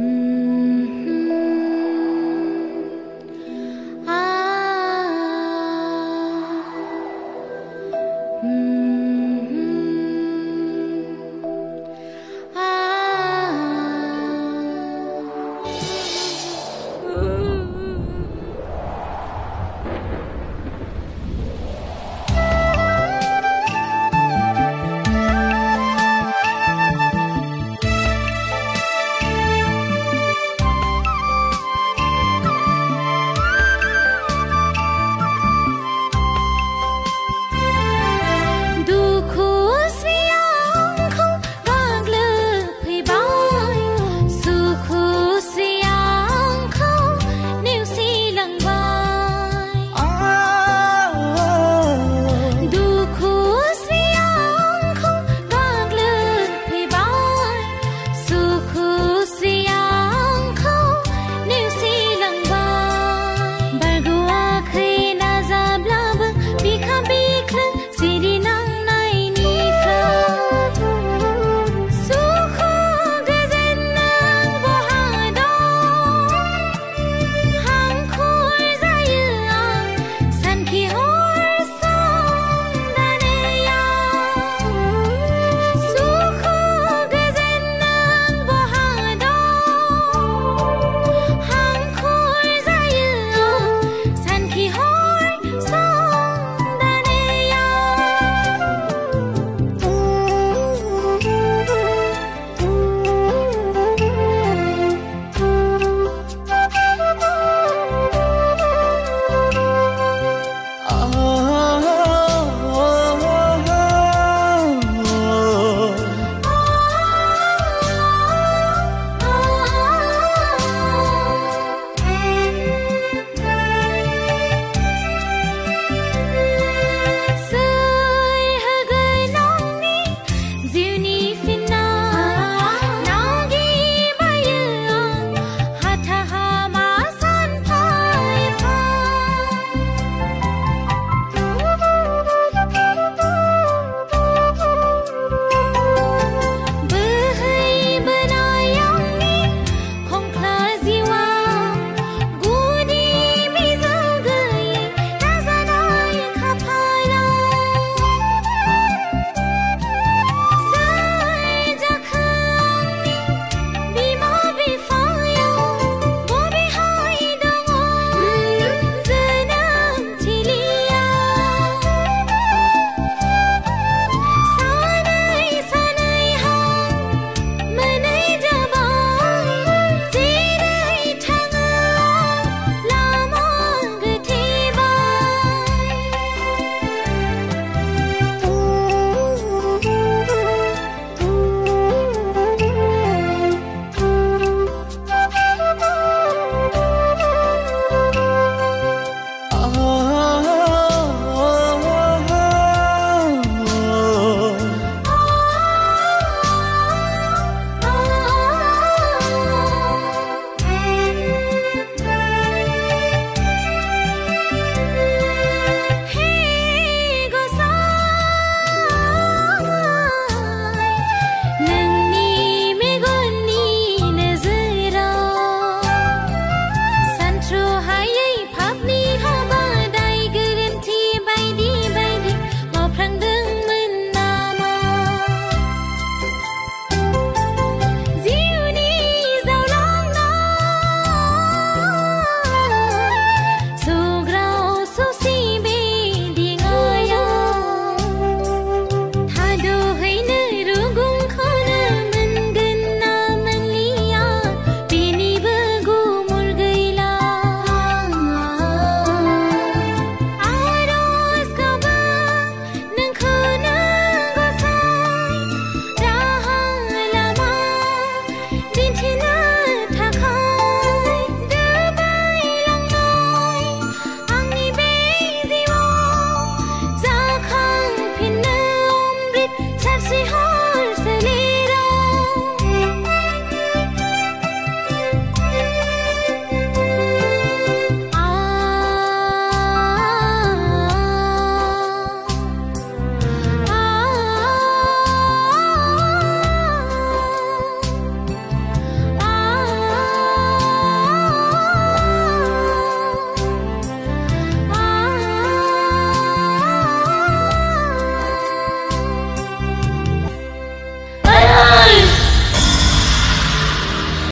嗯哼啊